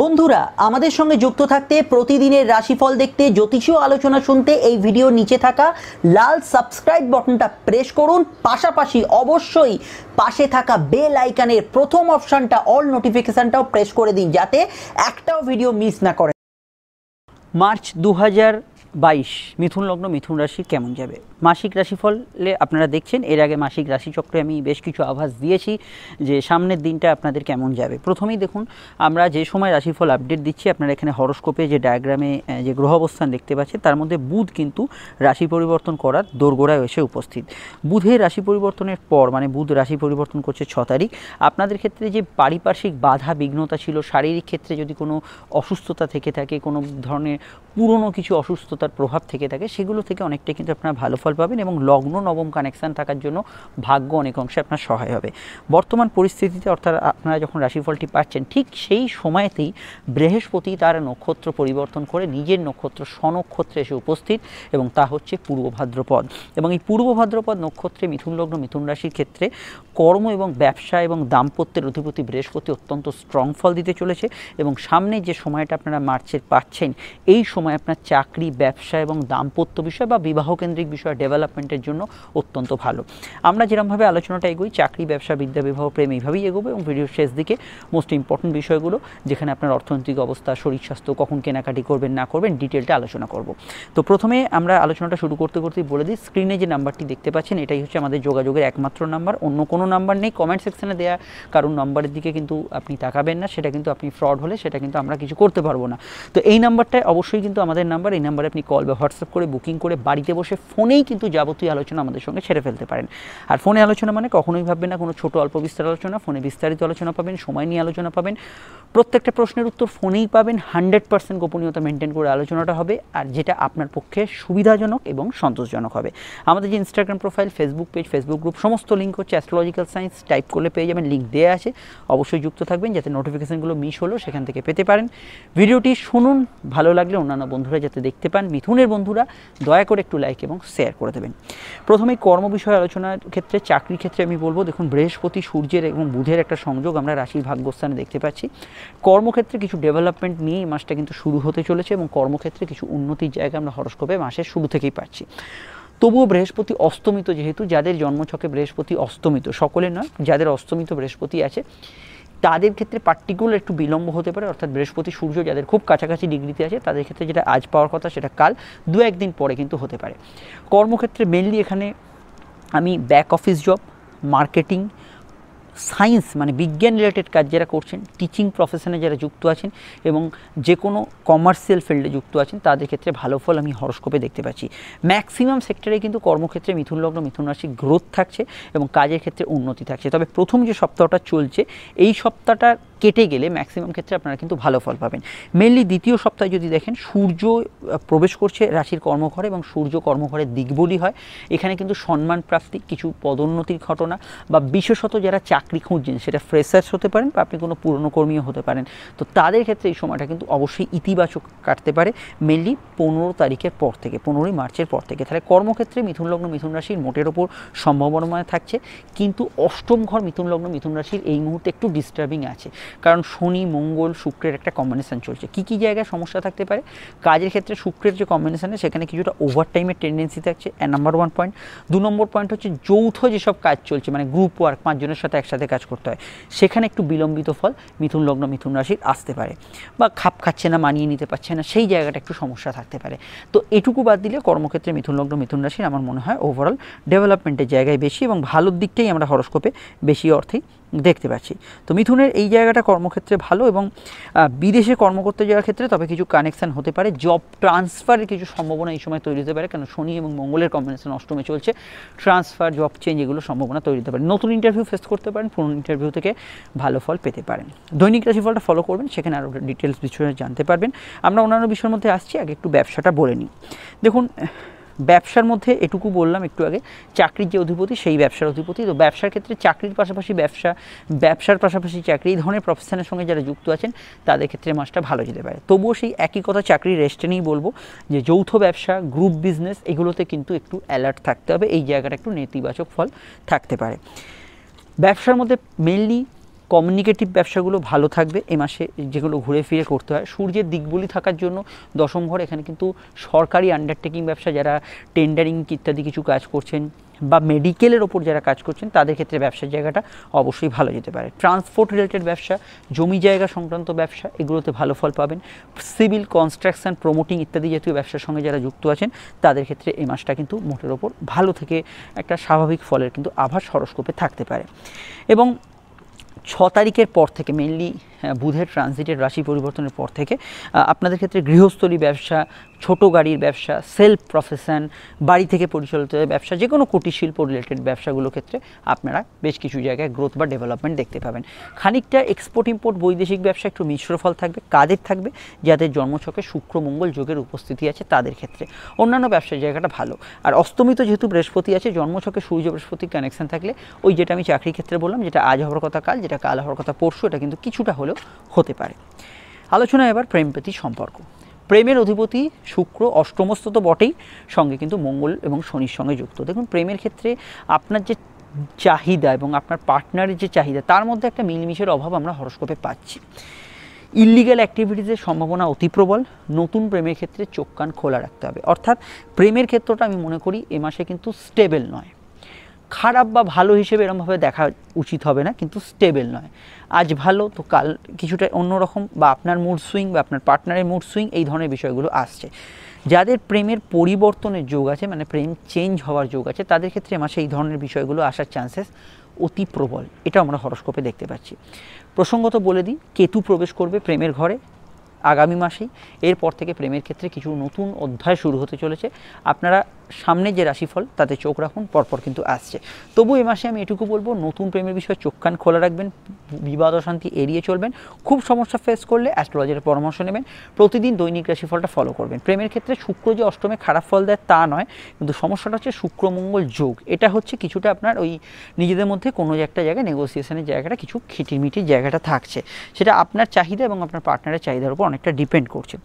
বন্ধুরা, আমাদের সঙ্গে যুক্ত থাকতে প্রতিদিনের রাশিফল দেখতে, জ্যোতিষীয় আলোচনা শুনতে এই ভিডিও নিচে থাকা লাল সাবস্ক্রাইব বাটনটা প্রেস করুন। পাশাপাশি অবশ্যই পাশে থাকা বেল আইকনের প্রথম অপশানটা অল নোটিফিকেশানটাও প্রেস করে দিন যাতে একটাও ভিডিও মিস না করেন মার্চ দু হাজার বাইশ, মিথুন লগ্ন, মিথুন রাশি কেমন যাবে? মাসিক রাশিফলে আপনারা দেখছেন, এর আগে মাসিক রাশিচক্রে আমি বেশ কিছু আভাস দিয়েছি যে সামনের দিনটা আপনাদের কেমন যাবে। প্রথমেই দেখুন, আমরা যে সময় রাশিফল আপডেট দিচ্ছি, আপনারা এখানে হরস্কোপে যে ডায়াগ্রামে যে গ্রহ অবস্থান দেখতে পাচ্ছেন তার মধ্যে বুধ কিন্তু রাশি পরিবর্তন করার দোরগোড়ায় এসে উপস্থিত। বুধের রাশি পরিবর্তনের পর মানে বুধ রাশি পরিবর্তন করছে ছ তারিখ, আপনাদের ক্ষেত্রে যে পারিপার্শ্বিক বাধা, বিঘ্নতা ছিল, শারীরিক ক্ষেত্রে যদি কোনো অসুস্থতা থেকে থাকে, কোনো ধরনের পুরনো কিছু অসুস্থতার প্রভাব থেকে থাকে, সেগুলো থেকে অনেকটাই কিন্তু আপনারা ভালো ফল পাবেন এবং লগ্ন নবম কানেকশান থাকার জন্য ভাগ্য অনেক অংশে আপনার সহায় হবে। বর্তমান পরিস্থিতিতে অর্থাৎ আপনারা যখন রাশিফলটি পাচ্ছেন, ঠিক সেই সময়তেই বৃহস্পতি তার নক্ষত্র পরিবর্তন করে নিজের নক্ষত্র স্বনক্ষত্রে এসে উপস্থিত এবং তা হচ্ছে পূর্ব ভাদ্রপদ। এবং এই পূর্ব ভাদ্রপদ নক্ষত্রে মিথুন লগ্ন, মিথুন রাশির ক্ষেত্রে কর্ম এবং ব্যবসা এবং দাম্পত্যের অধিপতি বৃহস্পতি অত্যন্ত স্ট্রং ফল দিতে চলেছে এবং সামনে যে সময়টা আপনারা মার্চের পাচ্ছেন, এই সময় আপনার চাকরি ব্যবসা এবং দাম্পত্য বিষয় বা বিবাহ কেন্দ্রিক বিষয় ডেভেলপমেন্টের জন্য অত্যন্ত ভালো। আমরা যেরকমভাবে আলোচনাটা এগোই, চাকরি, ব্যবসা, বিদ্যা, বিবাহ, প্রেম এইভাবেই এগোবো এবং ভিডিওর শেষ দিকে মোস্ট ইম্পর্টেন্ট বিষয়গুলো যেখানে আপনার অর্থনৈতিক অবস্থা, শরীর স্বাস্থ্য, কখন কেনাকাটি করবেন, না করবেন ডিটেলটা আলোচনা করব। তো প্রথমে আমরা আলোচনাটা শুরু করতে করতেই বলে দিই স্ক্রিনে যে নাম্বারটি দেখতে পাচ্ছেন, এটাই হচ্ছে আমাদের যোগাযোগের একমাত্র নাম্বার অন্য কোনো নাম্বার নেই কমেন্ট সেকশনে দেওয়া কারণ নাম্বারের দিকে কিন্তু আপনি তাকাবেন না, সেটা কিন্তু আপনি ফ্রড হলে সেটা কিন্তু আমরা কিছু করতে পারব না। তো এই নাম্বারটায় অবশ্যই কিন্তু আমাদের নাম্বার এই নাম্বারে কল বা হোয়াটসঅ্যাপ করে বুকিং করে বাড়িতে বসে ফোনেই কিন্তু যাবতীয় আলোচনা আমাদের সঙ্গে ছেড়ে ফেলতে পারেন। আর ফোনে আলোচনা মানে কখনোই ভাববেন না, কোনো ছোট অল্প বিস্তার আলোচনা, ফোনে বিস্তারিত আলোচনা পাবেন, সময় নিয়ে আলোচনা পাবেন। প্রত্যেকটা প্রশ্নের উত্তর ফোনেই পাবেন হান্ড্রেড পার্সেন্ট গোপনীয়তা মেনটেন করে আলোচনাটা হবে, আর যেটা আপনার পক্ষে সুবিধাজনক এবং সন্তোষজনক হবে। আমাদের যে Instagram profile Facebook page Facebook group সমস্ত লিঙ্ক হচ্ছে অ্যাস্ট্রোলজিক্যাল সায়েন্স টাইপ করলে পেয়ে যাবেন লিঙ্ক দেওয়া আছে। অবশ্যই যুক্ত থাকবেন যাতে নোটিফিকেশনগুলো মিস হলো, সেখান থেকে পেতে পারেন। ভিডিওটি শুনুন, ভালো লাগলে অন্যান্য বন্ধুরা যাতে দেখতে পান। মিথুনের বন্ধুরা দয়া করে একটু লাইক এবং শেয়ার করে দেবেন। প্রথমে কর্ম বিষয়ে আলোচনার ক্ষেত্রে চাকরির ক্ষেত্রে আমি বলব, দেখুন, বৃহস্পতি সূর্যের এবং বুধের একটা সংযোগ আমরা রাশির ভাগ্যস্থানে দেখতে পাচ্ছি। কর্মক্ষেত্রে কিছু ডেভেলপমেন্ট নিয়ে এই মাসটা কিন্তু শুরু হতে চলেছে এবং কর্মক্ষেত্রে কিছু উন্নতির জায়গা আমরা হরস্কোপে মাসের শুরু থেকেই পাচ্ছি। তবুও বৃহস্পতি অস্তমিত যেহেতু, যাদের জন্মছকে বৃহস্পতি অস্তমিত, সকলে নয়, যাদের অস্তমিত বৃহস্পতি আছে তাদের ক্ষেত্রে পার্টিকুলার একটু বিলম্ব হতে পারে, অর্থাৎ বৃহস্পতি সূর্য যাদের খুব কাছাকাছি ডিগ্রিতে আছে, তাদের ক্ষেত্রে যেটা আজ পাওয়ার কথা সেটা কাল, দু একদিন পরে কিন্তু হতে পারে। কর্মক্ষেত্রে মেনলি এখানে আমি back office job marketing science মানে বিজ্ঞান রিলেটেড কাজ যারা করছেন টিচিং প্রফেশনে যারা যুক্ত আছেন এবং যে কোনো কমার্শিয়াল ফিল্ডে যুক্ত আছেন, তাদের ক্ষেত্রে ভালো ফল আমি হরস্কোপে দেখতে পাচ্ছি। ম্যাক্সিমাম সেক্টরে কিন্তু কর্মক্ষেত্রে মিথুন লগ্ন, মিথুন রাশি গ্রোথ থাকছে এবং কাজের ক্ষেত্রে উন্নতি থাকছে। তবে প্রথম যে সপ্তাহটা চলছে, এই সপ্তাহটা কেটে গেলে ম্যাক্সিমাম ক্ষেত্রে আপনারা কিন্তু ভালো ফল পাবেন। মেনলি দ্বিতীয় সপ্তাহে যদি দেখেন, সূর্য প্রবেশ করছে রাশির কর্মঘরে এবং সূর্য কর্মঘরের দিকবলি হয়। এখানে কিন্তু সম্মান প্রাপ্তি, কিছু পদোন্নতির ঘটনা বা বিশেষত যারা চাকরি খুঁজছেন, সেটা ফ্রেশার্স হতে পারেন বা আপনি কোনো পুরনো কর্মীও হতে পারেন। তো তাদের ক্ষেত্রে এই সময়টা কিন্তু অবশ্যই ইতিবাচক কাটতে পারে। মেনলি পনেরো তারিখের পর থেকে, পনেরোই মার্চের পর থেকে। তাহলে কর্মক্ষেত্রে মিথুন লগ্ন, মিথুন রাশির মোটের ওপর সম্ভাবনাময় থাকছে। কিন্তু অষ্টম ঘর মিথুন লগ্ন, মিথুন রাশির এই মুহূর্তে একটু ডিস্টার্বিং আছে। কারণ শনি, মঙ্গল, শুক্রের একটা কম্বিনেশান চলছে। কী কী জায়গায় সমস্যা থাকতে পারে? কাজের ক্ষেত্রে শুক্রের যে কম্বিনেশনে সেখানে কিছুটা ওভার টাইমের টেন্ডেন্সি থাকছে নাম্বার ওয়ান পয়েন্ট দু নম্বর পয়েন্ট হচ্ছে যৌথ যেসব কাজ চলছে মানে গ্রুপ ওয়ার্ক পাঁচজনের সাথে একসাথে কাজ করতে হয়, সেখানে একটু বিলম্বিত ফল, মিথুন লগ্ন, মিথুন রাশির আসতে পারে। বা খাপ খাচ্ছে না, মানিয়ে নিতে পারছে না, সেই জায়গাটা একটু সমস্যা থাকতে পারে। তো এটুকু বাদ দিলে কর্মক্ষেত্রে মিথুন লগ্ন, মিথুন রাশির, আমার মনে হয় ওভারঅল ডেভেলপমেন্টের জায়গায় বেশি, এবং ভালোর দিকটাই আমরা হরস্কোপে বেশি অর্থেই দেখতে পাচ্ছি। তো মিথুনের এই জায়গাটা কর্মক্ষেত্রে ভালো এবং বিদেশে কর্ম করতে যাওয়ার ক্ষেত্রে তবে কিছু কানেকশান হতে পারে। জব ট্রান্সফারের কিছু সম্ভাবনা এই সময় তৈরি হতে পারে কারণ শনি এবং মঙ্গলের কম্বিনেশন অষ্টমে চলছে। ট্রান্সফার জব চেঞ্জ এগুলো সম্ভাবনা তৈরি হতে পারে। নতুন ইন্টারভিউ ফেস করতে পারেন, পুরনো ইন্টারভিউ থেকে ভালো ফল পেতে পারেন। দৈনিক রাশিফলটা ফলো করবেন, সেখানে আরও ডিটেলস বিষয়ে জানতে পারবেন। আমরা অন্যান্য বিষয়ের মধ্যে আসছি, আগে একটু ব্যবসাটা বলে নিই। দেখুন ব্যবসার মধ্যে এটুকু বললাম একটু আগে, চাকরির যে অধিপতি সেই ব্যবসার অধিপতি। তো ব্যবসার ক্ষেত্রে চাকরির পাশাপাশি ব্যবসা, ব্যবসার পাশাপাশি চাকরি, এই ধরনের প্রফেশনের সঙ্গে যারা যুক্ত আছেন, তাদের ক্ষেত্রে মাসটা ভালো যেতে পারে। তবুও সেই একই কথা চাকরির রেস্টে নিয়েই বলব, যে যৌথ ব্যবসা গ্রুপ বিজনেস এগুলোতে কিন্তু একটু অ্যালার্ট থাকতে হবে। এই জায়গাটা একটু নেতিবাচক ফল থাকতে পারে। ব্যবসার মধ্যে মেনলি কমিউনিকেটিভ ব্যবসাগুলো ভালো থাকবে। এ মাসে যেগুলো ঘুরে ফিরে করতে হয়, সূর্যের দিকগুলি থাকার জন্য দশম ঘর, এখানে কিন্তু সরকারি আন্ডারটেকিং ব্যবসা যারা টেন্ডারিং ইত্যাদি কিছু কাজ করছেন বা মেডিকেলের ওপর যারা কাজ করছেন, তাদের ক্ষেত্রে ব্যবসার জায়গাটা অবশ্যই ভালো যেতে পারে। ট্রান্সপোর্ট রিলেটেড ব্যবসা, জমি জায়গা সংক্রান্ত ব্যবসা, এগুলোতে ভালো ফল পাবেন। সিভিল কনস্ট্রাকশন প্রমোটিং ইত্যাদি জাতীয় ব্যবসার সঙ্গে যারা যুক্ত আছেন, তাদের ক্ষেত্রে এই মাসটা কিন্তু মোটের ওপর ভালো থেকে একটা স্বাভাবিক ফলের কিন্তু আভাস হরস্কোপে থাকতে পারে। এবং ছ তারিখের পর থেকে মেনলি বুধের ট্রানজিটের রাশি পরিবর্তনের পর থেকে আপনাদের ক্ষেত্রে গৃহস্থলী ব্যবসা ছোট গাড়ির ব্যবসা সেলফ প্রফেশন বাড়ি থেকে পরিচালিত ব্যবসা যে কোনো কুটির শিল্প রিলেটেড ব্যবসাগুলোর ক্ষেত্রে আপনারা বেশ কিছু জায়গায় গ্রোথ বা ডেভেলপমেন্ট দেখতে পাবেন। খানিকটা এক্সপোর্ট ইম্পোর্ট বৈদেশিক ব্যবসা, একটু মিশ্র ফল থাকবে, কাদের থাকবে যাদের জন্মছকে শুক্র, মঙ্গল যোগের উপস্থিতি আছে তাদের ক্ষেত্রে। অন্যান্য ব্যবসার জায়গাটা ভালো। আর অস্তমিত যেহেতু বৃহস্পতি আছে, জন্মছকে সূর্য বৃহস্পতি কানেকশন থাকলে, ওই যেটা আমি চাকরির ক্ষেত্রে বললাম, যেটা আজ হওয়ার কথা, কাল, যেটা কাল হওয়ার কথা, পরশু, এটা কিন্তু কিছুটা হলেও হতে পারে। আলোচনা এবার প্রেমপ্রীতি সম্পর্ক। প্রেমের অধিপতি শুক্র অষ্টমস্ত তো বটেই, সঙ্গে কিন্তু মঙ্গল এবং শনির সঙ্গে যুক্ত। দেখুন, প্রেমের ক্ষেত্রে আপনার যে চাহিদা এবং আপনার পার্টনারের যে চাহিদা, তার মধ্যে একটা মিলমিশের অভাব আমরা হরস্কোপে পাচ্ছি। ইলিগ্যাল অ্যাক্টিভিটিসের সম্ভাবনা অতি প্রবল, নতুন প্রেমের ক্ষেত্রে চোখ কান খোলা রাখতে হবে। অর্থাৎ প্রেমের ক্ষেত্রটা আমি মনে করি এ মাসে কিন্তু স্টেবল নয়। খারাপ বা ভালো হিসেবে এরমভাবে দেখা উচিত হবে না, কিন্তু স্টেবল নয়। আজ ভালো, তো কাল কিছুটা অন্যরকম বা আপনার মুড সুইং বা আপনার পার্টনারের মুড সুইং এই ধরনের বিষয়গুলো আসছে। যাদের প্রেমের পরিবর্তনের যোগ আছে মানে প্রেম চেঞ্জ হওয়ার যোগ আছে, তাদের ক্ষেত্রে মাসে এই ধরনের বিষয়গুলো আসার চান্সেস অতি প্রবল। এটা আমরা হরস্কোপে দেখতে পাচ্ছি। প্রসঙ্গত বলে দিই, কেতু প্রবেশ করবে প্রেমের ঘরে আগামী মাসেই। এরপর থেকে প্রেমের ক্ষেত্রে কিছু নতুন অধ্যায় শুরু হতে চলেছে। আপনারা সামনে যে রাশিফল, তাতে চোখ রাখুন, পরপর কিন্তু আসছে। তবু এ মাসে আমি এটুকু বলব, নতুন প্রেমের বিষয়ে চোখ কান খোলা রাখবেন, বিবাদ অশান্তি এড়িয়ে চলবেন, খুব সমস্যা ফেস করলে অ্যাস্ট্রোলজারের পরামর্শ নেবেন, প্রতিদিন দৈনিক রাশিফলটা ফলো করবেন। প্রেমের ক্ষেত্রে শুক্র যে অষ্টমে খারাপ ফল দেয় তা নয়, কিন্তু সমস্যাটা হচ্ছে শুক্র মঙ্গল যোগ। এটা হচ্ছে কিছুটা আপনার ওই নিজেদের মধ্যে কোনো একটা জায়গায় নেগোসিয়েশনের জায়গাটা কিছু খিটিমিটির জায়গাটা থাকছে। সেটা আপনার চাহিদা এবং আপনার পার্টনারের চাহিদার উপর অনেকটা ডিপেন্ড করছে।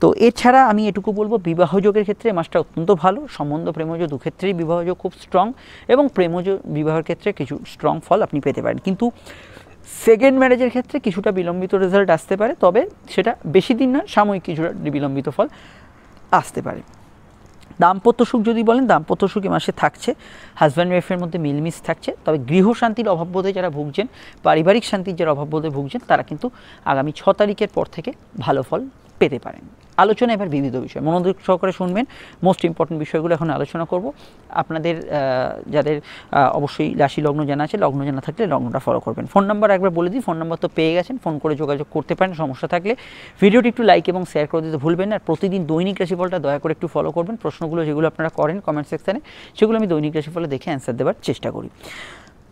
তো এছাড়া আমি এটুকু বলব, বিবাহ যোগের ক্ষেত্রে মাসটা অত্যন্ত ভালো সম্বন্ধ প্রেমজ দু ক্ষেত্রেই বিবাহ খুব স্ট্রং এবং প্রেমজ বিবাহের ক্ষেত্রে কিছু স্ট্রং ফল আপনি পেতে পারেন। কিন্তু সেকেন্ড ম্যারেজের ক্ষেত্রে কিছুটা বিলম্বিত রেজাল্ট আসতে পারে, তবে সেটা বেশি দিন না সাময়িক কিছুটা বিলম্বিত ফল আসতে পারে। দাম্পত্য সুখ যদি বলেন, দাম্পত্য সুখ এ মাসে থাকছে হাজব্যান্ড ওয়াইফের মধ্যে মিলমিশ থাকছে, তবে গৃহ শান্তির অভাববোধে যারা ভুগছেন, পারিবারিক শান্তির যারা অভাববোধে ভুগছেন, তারা কিন্তু আগামী ছ তারিখের পর থেকে ভালো ফল পেতে পারেন। আলোচনা এবার বিবিধ বিষয়। মনোযোগ সহকারে শুনবেন। মোস্ট ইম্পর্টেন্ট বিষয়গুলো এখন আলোচনা করব। আপনাদের যাদের অবশ্যই রাশি লগ্ন জানা আছে, লগ্ন জানা থাকলে লগ্নটা ফলো করবেন। ফোন নাম্বার একবার বলে দিই ফোন নাম্বার তো পেয়ে গেছেন ফোন করে যোগাযোগ করতে পারেন, সমস্যা থাকলে। ভিডিওটি একটু লাইক এবং শেয়ার করে দিতে ভুলবেন আর প্রতিদিন দৈনিক রাশিফলটা দয়া করে একটু ফলো করবেন। প্রশ্নগুলো যেগুলো আপনারা করেন কমেন্ট সেকশানে সেগুলো আমি দৈনিক রাশিফলে দেখে অ্যান্সার দেওয়ার চেষ্টা করি।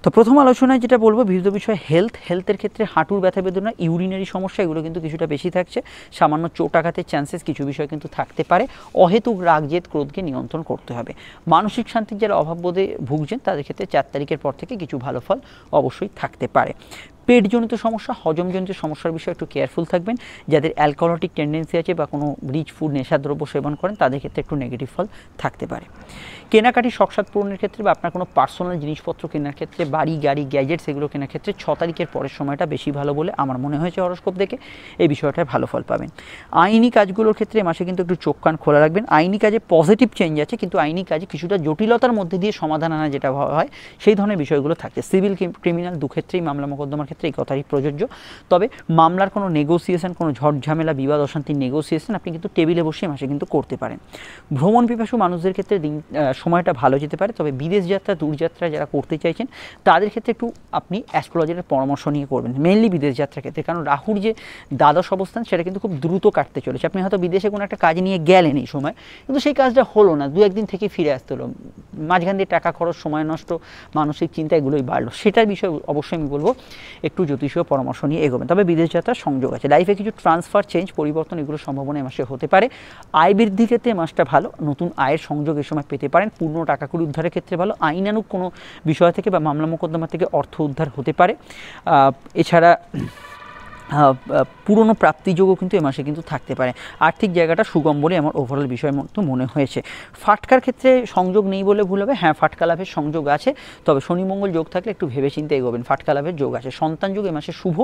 তো প্রথম আলোচনায় যেটা বলব বিবিধ বিষয় হেলথ হেলথের ক্ষেত্রে হাঁটুর ব্যথা, বেদনা ইউরিনারি সমস্যা, এগুলো কিন্তু কিছুটা বেশি থাকছে। সামান্য চোট আঘাতের চান্সেস কিছু বিষয় কিন্তু থাকতে পারে। অহেতুক রাগ জেদ ক্রোধকে নিয়ন্ত্রণ করতে হবে। মানসিক শান্তির যারা অভাববোধে ভুগছেন, তাদের ক্ষেত্রে চার তারিখের পর থেকে কিছু ভালো ফল অবশ্যই থাকতে পারে। পেটজনিত সমস্যা, হজমজনিত সমস্যার বিষয়ে একটু কেয়ারফুল থাকবেন। যাদের অ্যালকোহলিক টেন্ডেন্সি আছে বা কোনো রিচ ফুড নেশাদ্রব্য সেবন করেন, তাদের ক্ষেত্রে একটু নেগেটিভ ফল থাকতে পারে। কেনাকাটি শখসাদ পূরণের ক্ষেত্রে বা আপনার কোনো পার্সোনাল জিনিসপত্র কেনার ক্ষেত্রে, বাড়ি, গাড়ি গ্যাজেটস এগুলো কেনার ক্ষেত্রে ছ তারিখের পরের সময়টা বেশি ভালো বলে আমার মনে হয়েছে হরস্কোপ দেখে। এই বিষয়টায় ভালো ফল পাবেন। আইনি কাজগুলোর ক্ষেত্রে মাসে কিন্তু একটু চোখ কান খোলা রাখবেন। আইনি কাজে পজিটিভ চেঞ্জ আছে, কিন্তু আইনি কাজে কিছুটা জটিলতার মধ্যে দিয়ে সমাধান আনা যেটা হয়, সেই ধরনের বিষয়গুলো থাকছে। সিভিল ক্রিমিনাল দু ক্ষেত্রেই মামলা মোকদ্দমার ক্ষেত্রে এই কথাই প্রযোজ্য। তবে মামলার কোনো নেগোসিয়েশন কোনো ঝড় ঝামেলা, বিবাদ অশান্তির নেগোসিয়েশন আপনি কিন্তু টেবিলে বসে মাসে কিন্তু করতে পারেন। ভ্রমণ পিপাসু মানুষদের ক্ষেত্রে দিন সময়টা ভালো যেতে পারে, তবে বিদেশ যাত্রা দূরযাত্রা যারা করতে চাইছেন, তাদের ক্ষেত্রে একটু আপনি অ্যাস্ট্রোলজারের পরামর্শ নিয়ে করবেন মেনলি বিদেশ যাত্রার ক্ষেত্রে। কারণ রাহুর যে দ্বাদশ অবস্থান, সেটা কিন্তু খুব দ্রুত কাটতে চলেছে। আপনি হয়তো বিদেশে কোনো একটা কাজ নিয়ে গেলেন এই সময়, কিন্তু সেই কাজটা হলো না। দু একদিন থেকে ফিরে আসতে হলো। মাঝখান দিয়ে টাকা খরচ, সময় নষ্ট, মানসিক চিন্তা এগুলোই বাড়লো। সেটার বিষয়ে অবশ্যই আমি বলব। একটু জ্যোতিষীয় পরামর্শ নিয়ে এগোবেন। তবে বিদেশ যাত্রার সংযোগ আছে। লাইফে কিছু ট্রান্সফার চেঞ্জ পরিবর্তন এগুলো সম্ভাবনা এ মাসে হতে পারে। আয় বৃদ্ধির ক্ষেত্রে মাসটা ভালো। নতুন আয়ের সংযোগ এ সময় পেতে পারেন। পূর্ণ টাকা করে উদ্ধারের ক্ষেত্রে ভালো। আইনানুক কোনো বিষয় থেকে বা মামলা মোকদ্দমা থেকে অর্থ উদ্ধার হতে পারে। এছাড়া পুরনো প্রাপ্তিযোগও কিন্তু এ মাসে কিন্তু থাকতে পারে। আর্থিক জায়গাটা সুগম বলে আমার ওভারঅল বিষয়ের মতো মনে হয়েছে। ফাটকার ক্ষেত্রে সংযোগ নেই বলে ভুল হবে। হ্যাঁ ফাটকা লাভের সংযোগ আছে। তবে শনি মঙ্গল যোগ থাকলে একটু ভেবেচিন্তে এগোবেন। ফাটকা লাভের যোগ আছে। সন্তান যোগ এ মাসে শুভ।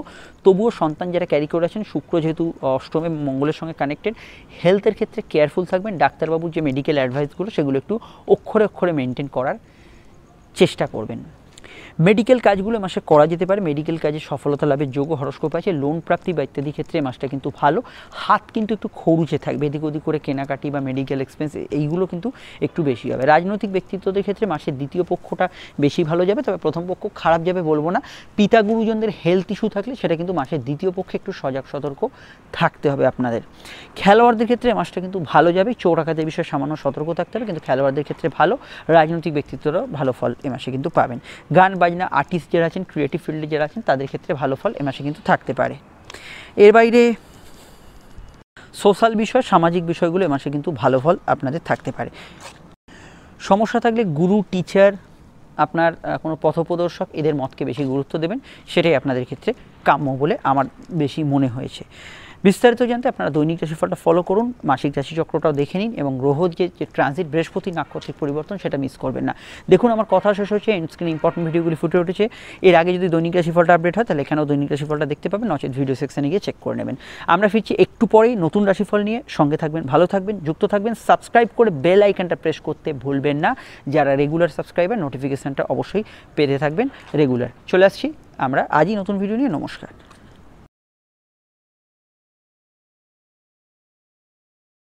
তবুও সন্তান যারা ক্যারি করে আছেন, শুক্র যেহেতু অষ্টমে মঙ্গলের সঙ্গে কানেক্টেড হেলথের ক্ষেত্রে কেয়ারফুল থাকবেন। ডাক্তারবাবুর যে মেডিকেল অ্যাডভাইসগুলো সেগুলো একটু অক্ষরে অক্ষরে মেনটেন করার চেষ্টা করবেন। মেডিকেল কাজগুলো মাসে করা যেতে পারে। মেডিকেল কাজে সফলতা লাভের যোগ্য হরস্কোপ আছে। লোন প্রাপ্তি বা ইত্যাদি ক্ষেত্রে মাসটা কিন্তু ভালো। হাত কিন্তু একটু খরুচে থাকবে। এদিক ওদিক করে কেনাকাটি বা মেডিকেল এক্সপেন্স এইগুলো কিন্তু একটু বেশি হবে। রাজনৈতিক ব্যক্তিত্বদের ক্ষেত্রে মাসের দ্বিতীয় পক্ষটা বেশি ভালো যাবে। তবে প্রথম পক্ষ খারাপ যাবে বলব না। পিতা গুরুজনদের হেলথ ইস্যু থাকলে সেটা কিন্তু মাসের দ্বিতীয় পক্ষে একটু সজাগ সতর্ক থাকতে হবে আপনাদের। খেলোয়াড়দের ক্ষেত্রে মাসটা কিন্তু ভালো যাবে। চোর আঘাতের বিষয়ে সামান্য সতর্ক থাকতে হবে। কিন্তু খেলোয়াড়দের ক্ষেত্রে ভালো। রাজনৈতিক ব্যক্তিত্বরাও ভালো ফল এ মাসে কিন্তু পাবেন। গান বাজনা আর্টিস্ট যারা আছেন ক্রিয়েটিভ ফিল্ডে যারা আছেন, তাদের ক্ষেত্রে ভালো ফল এ মাসে কিন্তু থাকতে পারে। এর বাইরে সোশ্যাল বিষয়, সামাজিক বিষয়গুলো এ মাসে কিন্তু ভালো ফল আপনাদের থাকতে পারে। সমস্যা থাকলে গুরু টিচার আপনার কোনো পথপ্রদর্শক এদের মতকে বেশি গুরুত্ব দেবেন, সেটাই আপনাদের ক্ষেত্রে কাম্য বলে আমার বেশি মনে হয়েছে। বিস্তারিত জানতে আপনারা দৈনিক রাশিফলটা ফলো করুন, মাসিক রাশিচক্রটাও দেখে নিন এবং গ্রহ যে যে ট্রানজিট বৃহস্পতি নাক্ষত্রিক পরিবর্তন সেটা মিস করবেন না। দেখুন, আমার কথা শেষ হচ্ছে স্ক্রিনে ইম্পর্টেন্ট ভিডিওগুলি ফুটে উঠেছে। এর আগে যদি দৈনিক রাশিফলটা আপডেট হয়, তাহলে এখানেও দৈনিক রাশিফলটা দেখতে পাবেন, নচেত ভিডিও সেকশনে গিয়ে চেক করে নেবেন। আমরা ফিরছি একটু পরেই নতুন রাশিফল নিয়ে। সঙ্গে থাকবেন, ভালো থাকবেন, যুক্ত থাকবেন সাবস্ক্রাইব করে বেল আইকনটা প্রেস করতে ভুলবেন না। যারা রেগুলার সাবস্ক্রাইবার নোটিফিকেশানটা অবশ্যই পেতে থাকবেন রেগুলার চলে আসছি আমরা, আজই নতুন ভিডিও নিয়ে, নমস্কার।